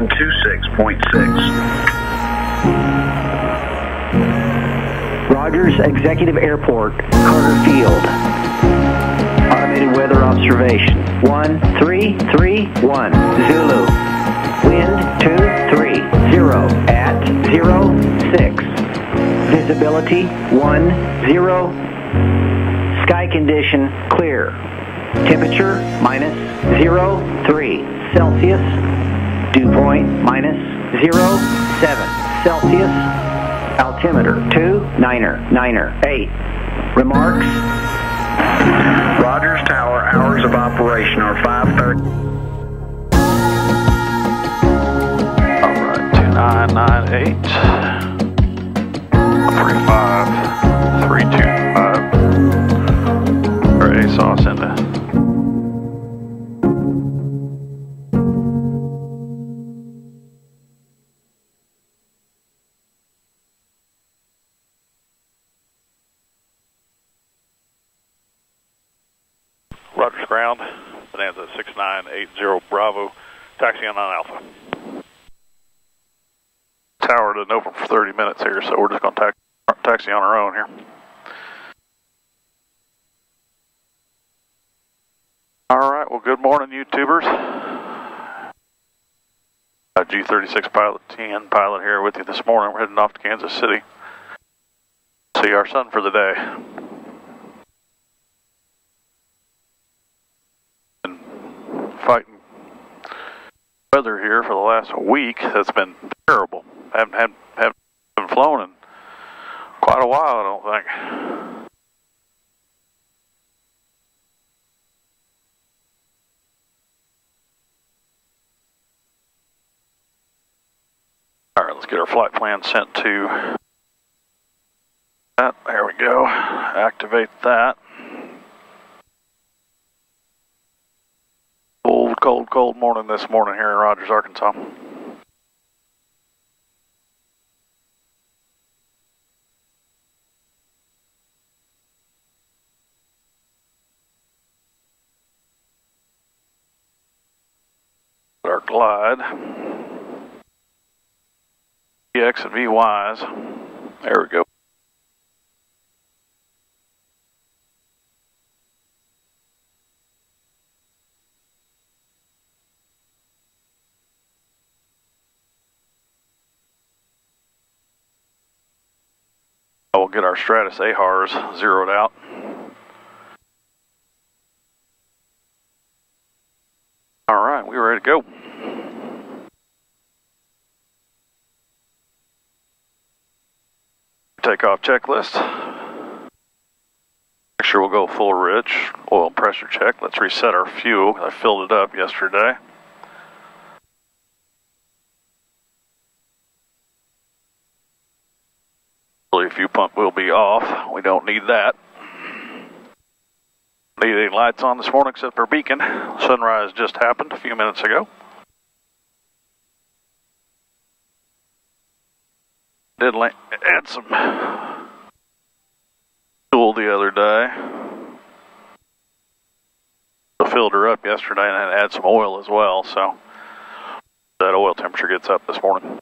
Razorback approach on 126.6. Rogers Executive Airport, Carter Field. Automated weather observation. 1331 Zulu. Wind 230 at 06. Visibility 10. Sky condition clear. Temperature minus 03 Celsius. Dew point minus 07 Celsius. Altimeter 2 niner niner 8. Remarks? Rogers Tower, hours of operation are 530. All right, 2998. 35325. 6980 Bravo, taxiing on Alpha. Tower didn't open for 30 minutes here, so we're just going to ta taxi on our own here. All right, well, good morning, YouTubers. Uh, G36 Pilot 10 pilot here with you this morning. We're heading off to Kansas City. See our sun for the day. Been fighting weather here for the last week. That's been terrible. I Haven't haven't, haven't flown in quite a while, I don't think. All right, let's get our flight plan sent to that. There we go. Activate that. Cold, cold, morning this morning here in Rogers, Arkansas. Our glide. VX and VYs. There we go. I will get our Stratus AHRS zeroed out. All right, we're ready to go. Takeoff checklist. Make sure we'll go full rich. Oil pressure check. Let's reset our fuel. I filled it up yesterday. Fuel pump will off. We don't need that. Need any lights on this morning except for beacon. Sunrise just happened a few minutes ago. Did add some fuel the other day. I Filled her up yesterday and had add some oil as well, so that oil temperature gets up this morning.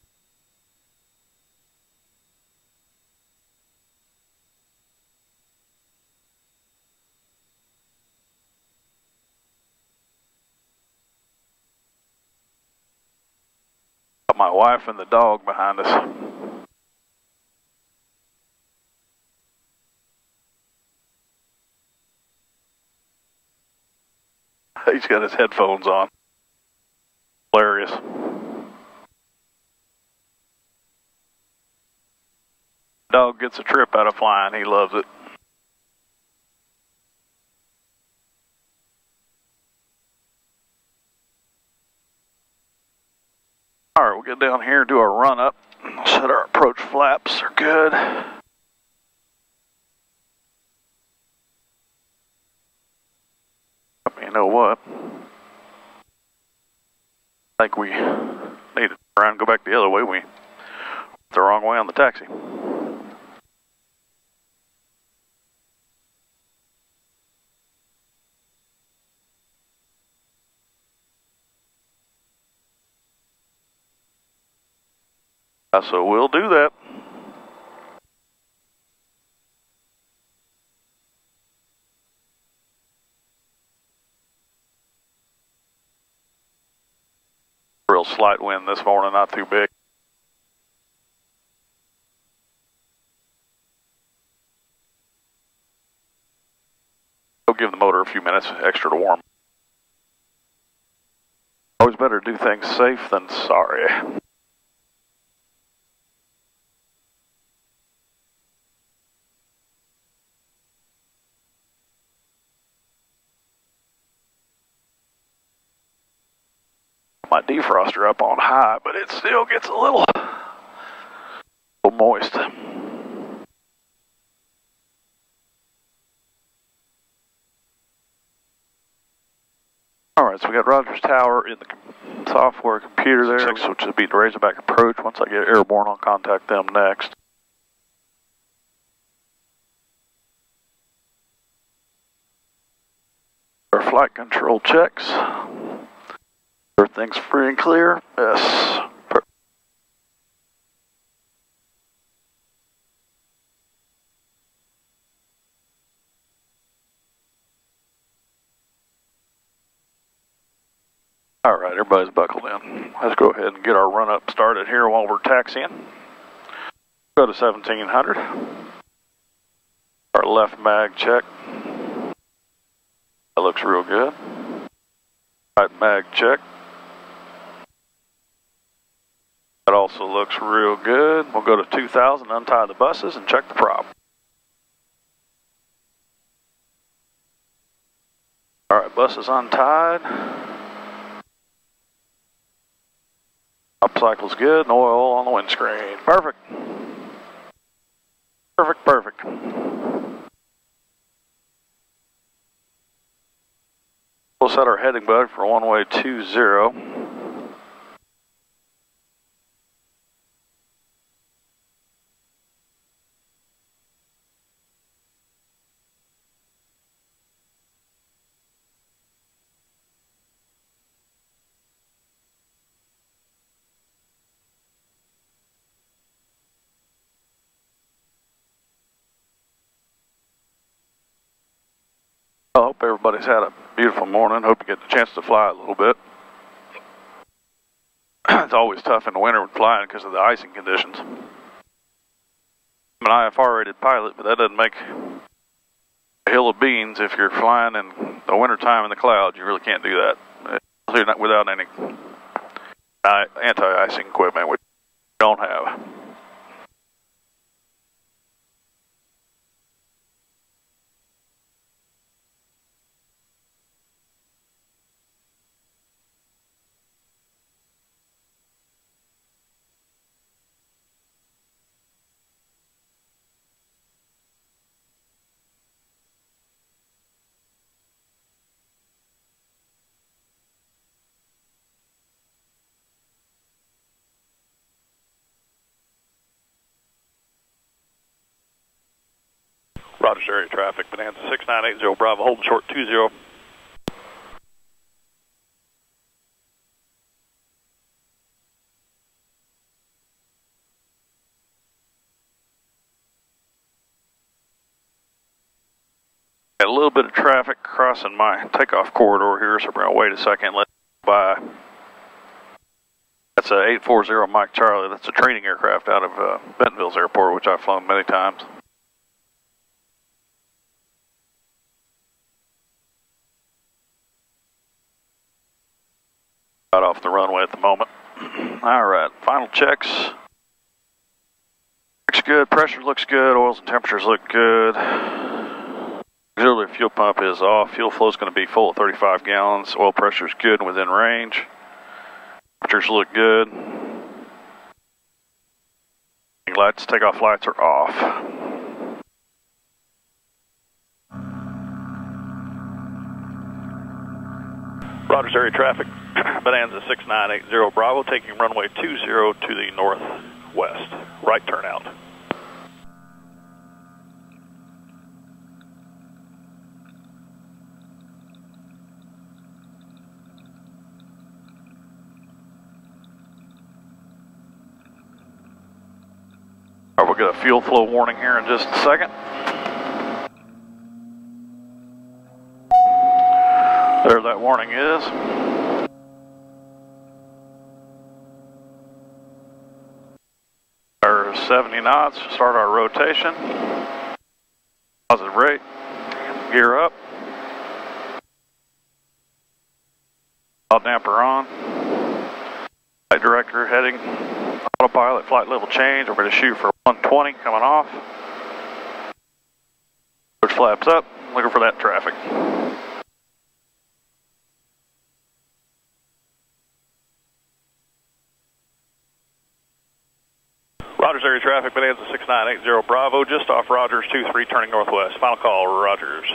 my wife and the dog behind us. He's got his headphones on. Hilarious. Dog gets a trip out of flying. He loves it. All right, we'll get down here do our run up. Set our approach flaps are good. You know what? I think we need to try and go back the other way. We the wrong way on the taxi. So we'll do that. Real slight wind this morning, not too big. We'll give the motor a few minutes extra to warm. Always better do things safe than sorry. My defroster up on high, but it still gets a little, little moist. Alright, so we got Rogers Tower in the software computer there, which would be the Razorback approach. Once I get airborne, I'll contact them next. Our flight control checks. Everything's free and clear. Yes. All right, everybody's buckled in. Let's go ahead and get our run up started here while we're taxiing. Go to 1700. Our left mag check. That looks real good. Right mag check. That also looks real good. We'll go to 2000, untie the buses, and check the prop. All right, bus is untied. Up cycle's good, and oil on the windscreen. Perfect. Perfect, perfect. We'll set our heading bug for one-way 20. I hope everybody's had a beautiful morning. Hope you get the chance to fly a little bit. it's always tough in the winter when flying because of the icing conditions. I'm an IFR rated pilot, but that doesn't make a hill of beans if you're flying in the wintertime in the clouds. You really can't do that without any uh, anti-icing equipment, which we don't have. Rogers area traffic, Bonanza 6980 Bravo, holding short 20. Got a little bit of traffic crossing my takeoff corridor here, so we're going to wait a second, let by. That's a 840 Mike Charlie. That's a training aircraft out of uh, Bentonville's airport, which I've flown many times. Right off the runway at the moment. All right, final checks. Looks good. Pressure looks good. Oils and temperatures look good. Auxiliary fuel pump is off. Fuel flow is going to be full at 35 gallons. Oil pressure is good and within range. Temperatures look good. Lights, takeoff lights are off. Rogers area traffic, Bonanza 6980 Bravo, taking runway 20 to the northwest. Right turn out. All right, we'll get a fuel flow warning here in just a second. There that warning is. Our 70 knots, start our rotation. Positive rate, gear up. Yaw damper on. Flight director heading autopilot, flight level change. We're going to shoot for 120 coming off. Push flaps up, looking for that traffic. Rogers area traffic, Bonanza 6980 Bravo, just off Rogers 23, turning northwest. Final call, Rogers.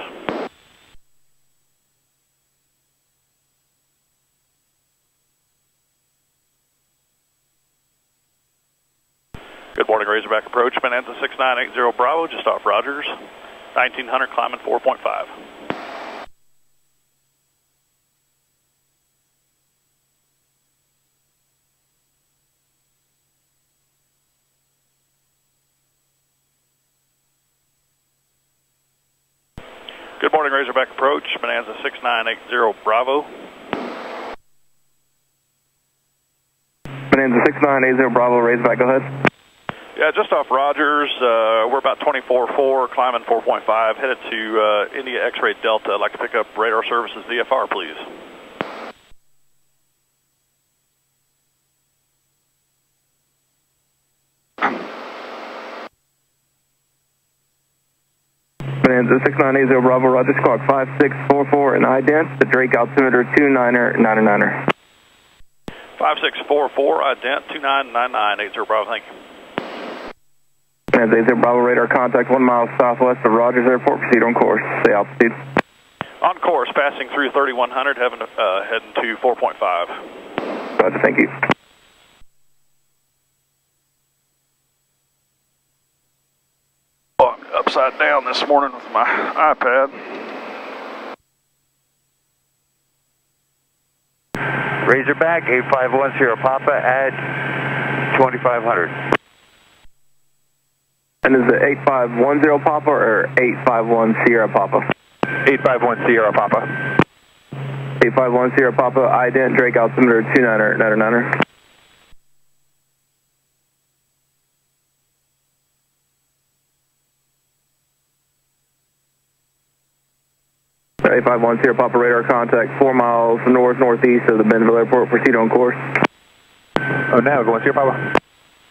Good morning, Razorback approach, Bonanza 6980 Bravo, just off Rogers, 1900, climbing 4.5. Razorback approach, Bonanza 6980 Bravo. Bonanza 6980 Bravo, Razorback, go ahead. Yeah, just off Rogers. Uh, we're about 24.4, climbing 4.5, headed to uh, India X-Ray Delta. I'd like to pick up radar services VFR, please. Bonanza 6980 Bravo, Roger Squawk 5644 and ident, the Drake altimeter 29er, 99er. 5644, ident 299980 Bravo, thank you. Bonanza 80 Bravo, radar contact one mile southwest of Rogers Airport, proceed on course, say altitude. On course, passing through 3100, heading, uh, heading to 4.5. Roger, thank you. Oh, I'm upside down this morning with my iPad. Razorback 851 Sierra Papa at 2500. And is it 8510 Papa or 851 Sierra Papa? 851 Sierra Papa. 851 Sierra Papa, ident, Drake altimeter 29er, 99er. Eight five one Sierra Papa radar contact four miles north northeast of the Bentonville Airport. Proceed on course. Oh, now going Sierra Papa.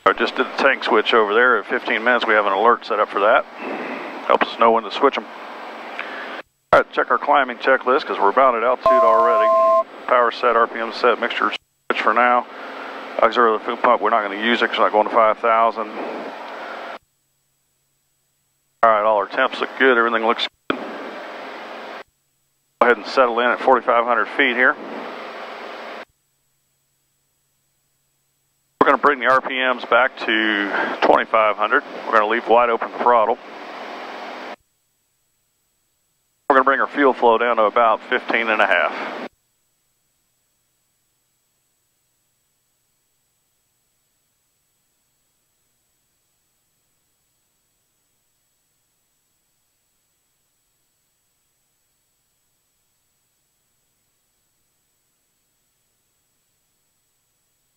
I just did the tank switch over there. At 15 minutes, we have an alert set up for that. Helps us know when to switch them. All right, check our climbing checklist because we're about at altitude already. Power set, RPM set, mixture switch for now. Auxiliary fuel pump, we're not going to use it because we're not going to 5,000. All right, all our temps look good. Everything looks good. Go ahead and settle in at 4,500 feet here. We're going to bring the RPMs back to 2,500. We're going to leave wide open the throttle. We're going to bring our fuel flow down to about 15 and a half.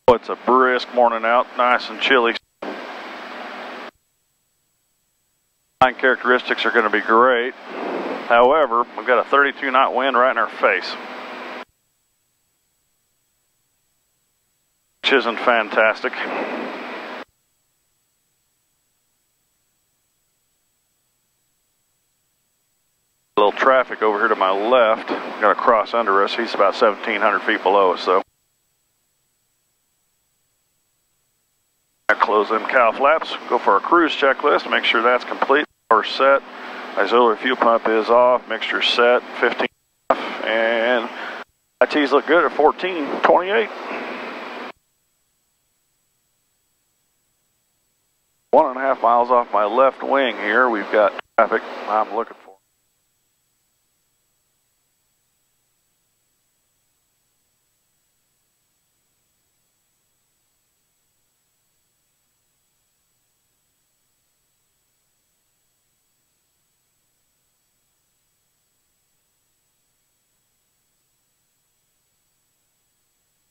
It's a brisk morning out, nice and chilly. Flying characteristics are going to be great. However, we've got a 32 knot wind right in our face. Which isn't fantastic. A little traffic over here to my left. Going to cross under us. He's about 1,700 feet below us, though. Close them cow flaps. Go for our cruise checklist. Make sure that's complete. Power set. Auxiliary fuel pump is off. Mixture set. 15 and ITs look good at 14, 28. One and a half miles off my left wing here. We've got traffic I'm looking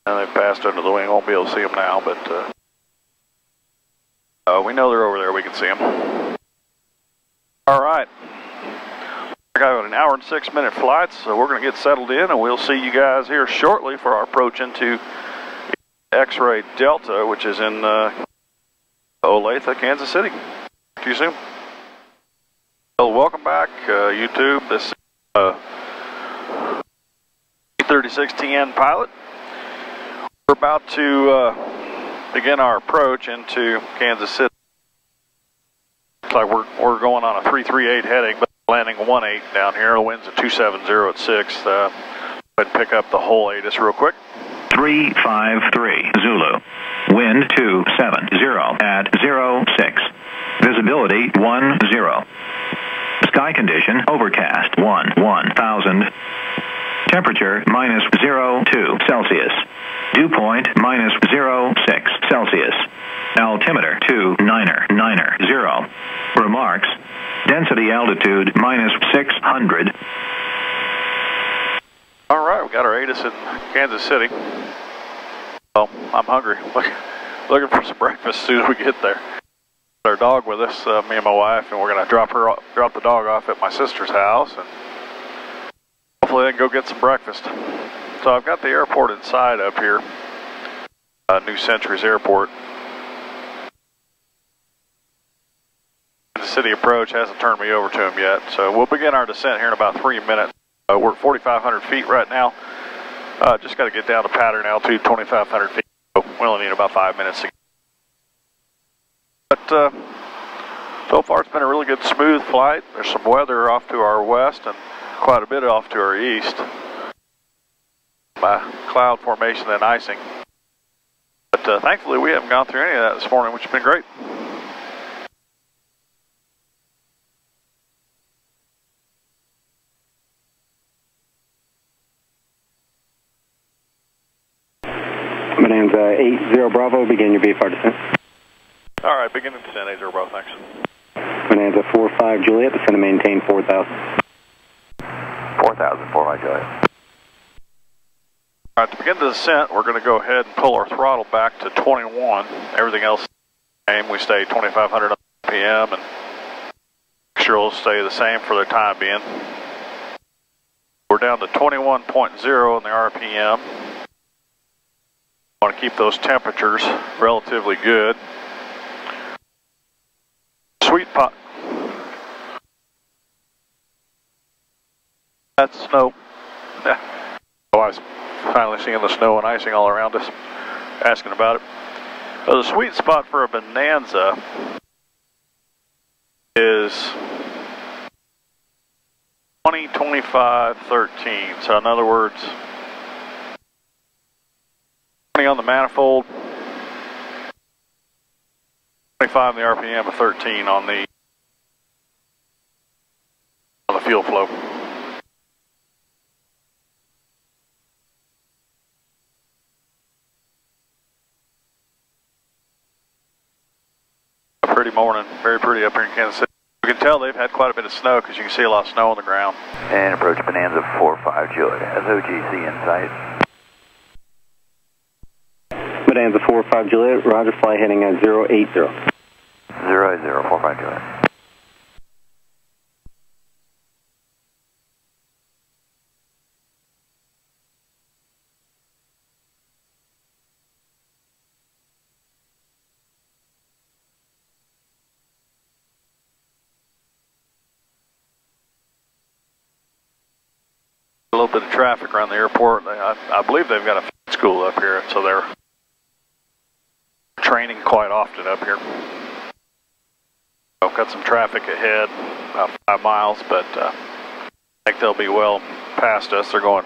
they passed under the wing. Won't be able to see them now, but uh, uh, we know they're over there. We can see them. All right. I got an hour and six minute flight, so we're going to get settled in, and we'll see you guys here shortly for our approach into X-Ray Delta, which is in uh, Olathe, Kansas City. See you soon. Well, welcome back, uh, YouTube. This uh, 36TN pilot. About to uh, begin our approach into Kansas City. Looks like we're, we're going on a 338 heading, but landing 18 down here. The wind's at 270 at 6. Uh, go pick up the whole ATIS real quick. 353 Zulu. Wind 270 at 06. Visibility 10. Sky condition overcast 1 1000. Temperature minus 02 Celsius. Dew point minus 06 Celsius. Altimeter 2 niner niner 0. Remarks. Density altitude minus 600. All right, we got our ATIS in Kansas City. Well, I'm hungry. Look, looking for some breakfast as soon as we get there. Our dog with us, uh, me and my wife, and we're gonna drop her, drop the dog off at my sister's house, and hopefully go get some breakfast. So I've got the airport inside up here, uh, New Centuries Airport. The city approach hasn't turned me over to him yet, so we'll begin our descent here in about three minutes. Uh, we're at 4,500 feet right now. Uh, just got to get down to pattern altitude, 2,500 feet. So we only need about five minutes to. But uh, so far it's been a really good smooth flight. There's some weather off to our west and quite a bit off to our east by cloud formation and icing. But uh, thankfully we haven't gone through any of that this morning, which has been great. Bonanza 80 Bravo, begin your VFR descent. All right, beginning descent, 80 Bravo, thanks. Bonanza 45 Juliet, descend and maintain 4000. 4,000, 4 Juliet. All right, to begin the descent, we're going to go ahead and pull our throttle back to 21. Everything else same. We stay 2,500 RPM and sure it'll stay the same for the time being. We're down to 21.0 in the RPM. Want to keep those temperatures relatively good. Sweet pot. That's snow. Yeah. Oh, I was finally seeing the snow and icing all around us, asking about it. The sweet spot for a Bonanza is 20, 25, 13. So in other words, 20 on the manifold, 25 in the RPM, and 13 on the on the fuel flow. Morning, very pretty up here in Kansas City. You can tell they've had quite a bit of snow because you can see a lot of snow on the ground. And approach Bonanza 45 Juliet. SOGC in sight. Bonanza 4-5 Juliet, roger, fly heading at 080. 0, 0, 45 Juliet. Traffic around the airport. I, I believe they've got a school up here, so they're training quite often up here. I've got some traffic ahead, about five miles, but uh, I think they'll be well past us. They're going,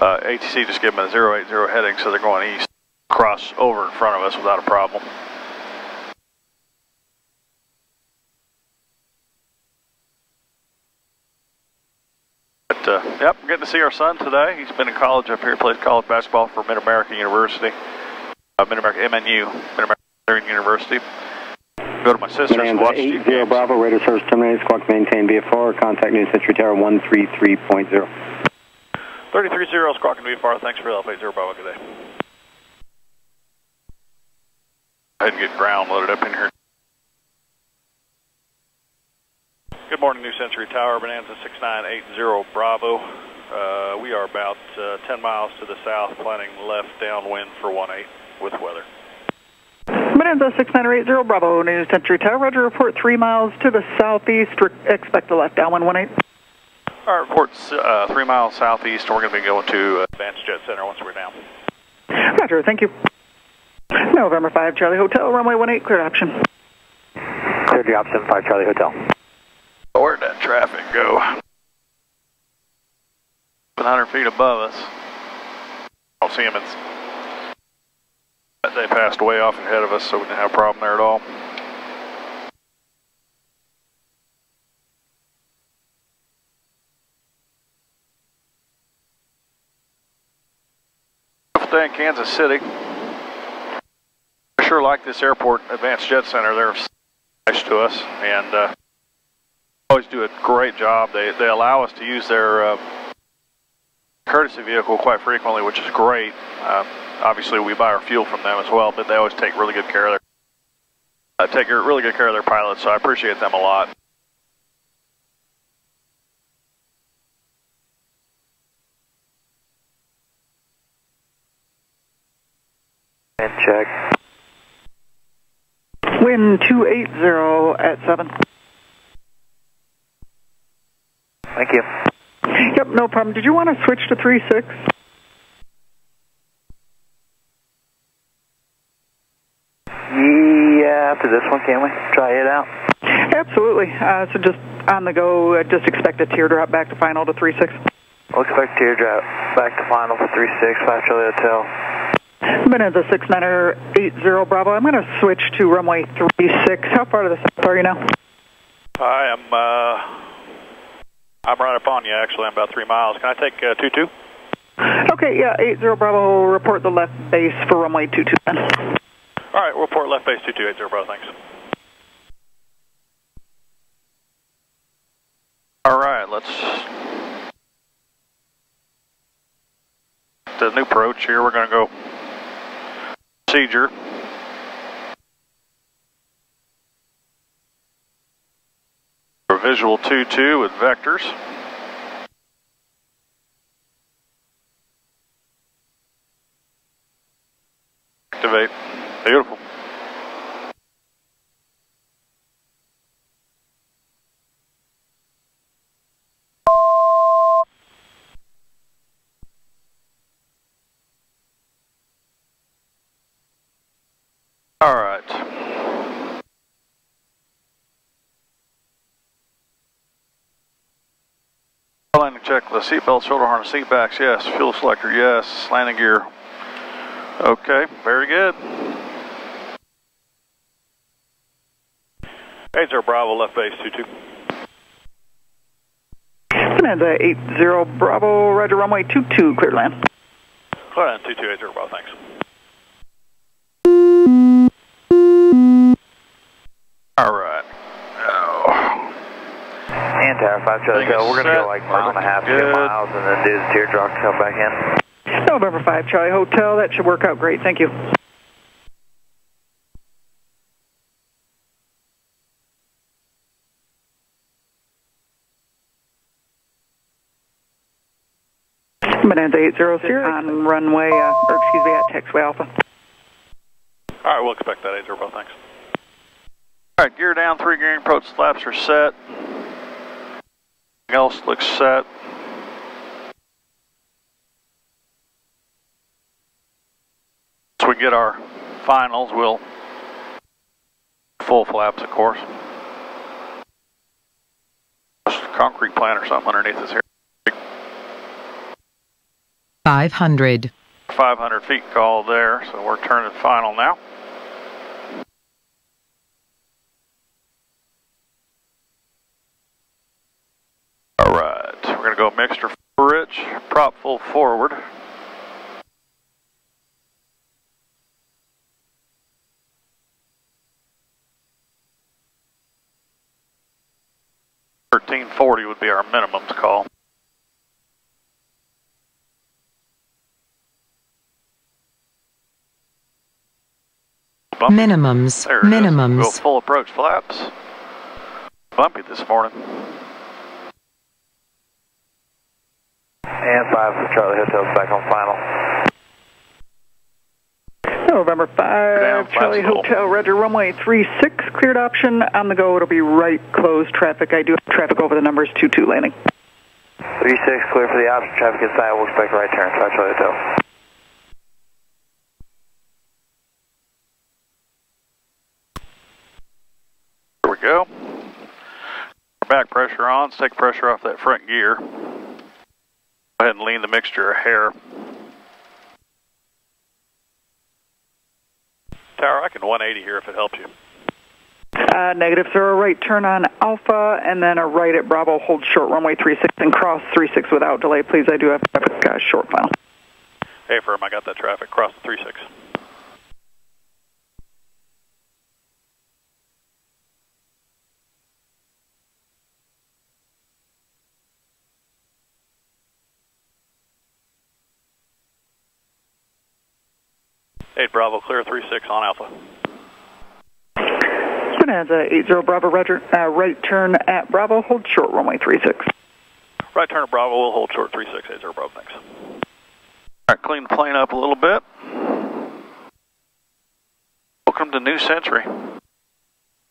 uh, ATC just gave them a 080 heading, so they're going east, cross over in front of us without a problem. to see our son today. He's been in college up here, plays college basketball for Mid America University, uh, Mid America MNU, Mid American University. Go to my sister's. Command watch eight zero Bravo radar service terminated. Squawk maintain VFR. Contact New Century Tower one three three point zero. Thirty three zero Squawk and VFR. Thanks for the Alpha zero Bravo. Good day. Go ahead and get ground loaded up in here. Good morning, New Century Tower, Bonanza 6980 Bravo. Uh, we are about uh, 10 miles to the south, planning left downwind for 1-8 with weather. Bonanza 6980 Bravo, New Century Tower. Roger, report three miles to the southeast. Re- expect a left downwind 1-8. Our report's uh, three miles southeast, we're going to be going to uh, Advanced Jet Center once we're down. Roger, thank you. November 5 Charlie Hotel, runway 18, clear option. Clear option, 5 Charlie Hotel. Where'd that traffic go? 700 feet above us. I don't see them. It's, they passed way off ahead of us, so we didn't have a problem there at all. Beautiful day in Kansas City. I sure like this airport, Advanced Jet Center. They're nice to us, and uh, always do a great job. They they allow us to use their uh, courtesy vehicle quite frequently, which is great. Uh, obviously, we buy our fuel from them as well, but they always take really good care of their uh, take really good care of their pilots. So I appreciate them a lot. And check. Wind 280 at 7. Thank you. Yep, no problem. Did you want to switch to three six? Yeah, after this one, can we try it out? Absolutely. Uh, so just on the go, uh, just expect a teardrop back to final to 36. We'll expect teardrop back to final for 36 5 Charlie Hotel. Bonanza 6980 Bravo. I'm going to switch to runway three six. How far to the south are you now? Hi, I am uh, I'm right up on you. Actually, I'm about three miles. Can I take uh, two two? Okay, yeah, 80 Bravo. Report the left base for runway 22 then. All right, we'll report left base two two eight zero. Bravo, thanks. All right, let's the new approach here. We're going to go procedure. Visual 2-2 with vectors. Activate. Beautiful. All right. Landing check the seatbelt, shoulder harness, seat backs, yes. Fuel selector, yes. Landing gear. Okay, very good. Eight zero Bravo, left base two two. Bonanza 80 Bravo. Roger, runway 22. Clear land. Clear land two two eight zero Bravo, thanks. All right. Oh. Tower 5 Charlie Thing Hotel. We're going to go like mile and a half, two miles, and then do the teardrop to come back in. November 5 Charlie Hotel. That should work out great. Thank you. Bonanza 80 on runway, uh, or excuse me, at Taxiway Alpha. All right, we'll expect that eight zero thanks. All right, gear down, three gearing approach flaps are set. Else looks set. Once we get our finals, we'll full flaps, of course. Concrete plant or something underneath us here. 500. 500 feet call there, so we're turning final now. All right, we're going to go mixture rich, prop full forward. Thirteen forty would be our minimums call. bumpy. minimums, it is. Go minimums. full approach flaps. Bumpy this morning. And 5 for Charlie Hotel's back on final. November 5, Down, Charlie Hotel, Roger, runway 36, cleared option. On the go, it'll be right closed traffic. I do have traffic over the numbers 2-2 landing. 36 clear for the option. Traffic inside. We'll expect right turn. 5 Charlie Hotel. Here we go. Back pressure on. Let's take pressure off that front gear. Go ahead and lean the mixture a hair. Tower, I can 180 here if it helps you. Uh, negative. A right turn on Alpha, and then a right at Bravo. Hold short runway 36 and cross 36 without delay, please. I do have a uh, short final. Hey, firm, I got that traffic. Cross the 36. Eight Bravo, clear 36 on Alpha. Bonanza 80 Bravo, Roger. Uh, right turn at Bravo. Hold short runway 36. Right turn at Bravo, we'll hold short 3680 Bravo, thanks. All right, clean the plane up a little bit. Welcome to New Century.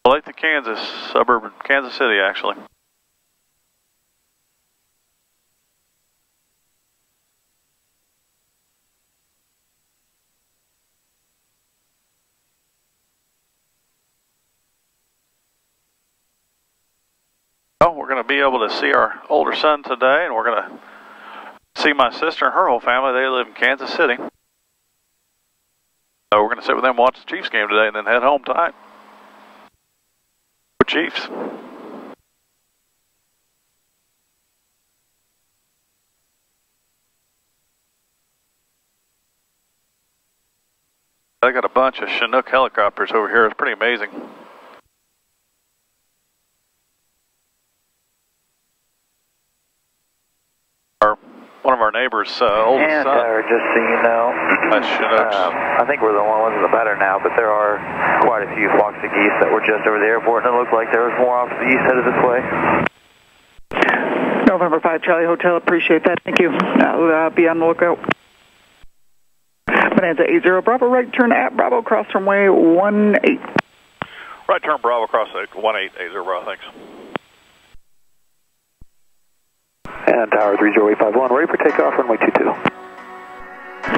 Olathe, Kansas, suburban Kansas City, actually. Well, we're going to be able to see our older son today, and we're going to see my sister and her whole family. They live in Kansas City. So we're going to sit with them, watch the Chiefs game today, and then head home tonight. For Chiefs. They got a bunch of Chinook helicopters over here. It's pretty amazing. Our, one of our neighbors' uh, oldest And son. uh, just so you know, That's um, I think we're the only ones in the better now, but there are quite a few flocks of geese that were just over the airport, and it looked like there was more off to the east headed this way. November 5 Charlie Hotel, appreciate that. Thank you. I'll uh, be on the lookout. Bonanza 80 Bravo, right turn at Bravo, cross runway 18. Right turn Bravo across the 1880 Bravo, thanks. And Tower 30851, ready for takeoff, runway 22.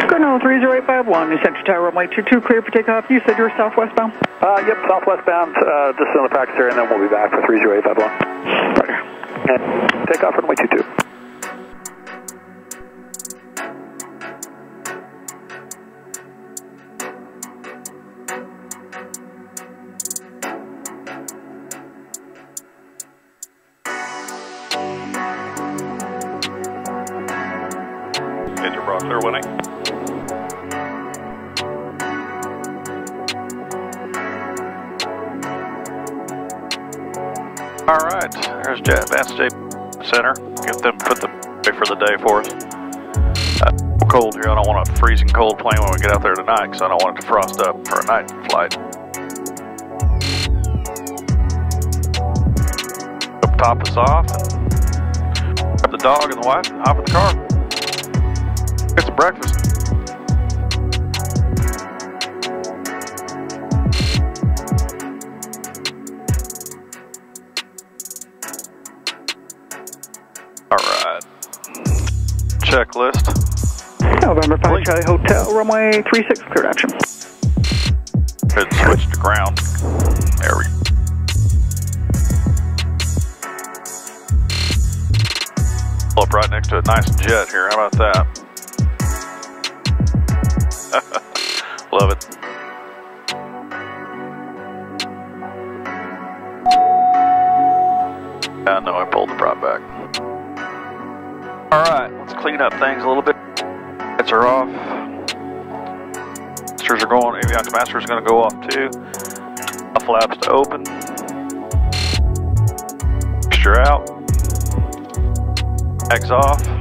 Grinnell 30851, New Century Tower, runway 22, clear for takeoff. You said you were southwestbound? Uh, yep, southwestbound, uh, just in the practice area, and then we'll be back for 30851. Roger. And takeoff, runway 22. Bravo, clear 18. All right, there's Jet Advanced J Center. Get them put the for the day for us. Uh, cold here. I don't want a freezing cold plane when we get out there tonight because I don't want it to frost up for a night flight. Up top us off. Grab the dog and the wife and hop in the car. Breakfast. All right. Checklist. November 5 Please. Charlie Hotel, runway 36, cleared option. Could switch to ground. There we go. Up right next to a nice jet here. How about that? Love it. I know I pulled the prop back. All right, let's clean up things a little bit. Lights are off. Masters are going. Avionics master is going to go off too. A flaps to open. Mixture out. Eggs off.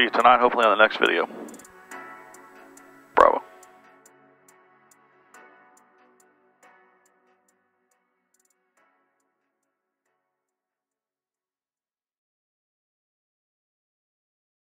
See you tonight, hopefully on the next video.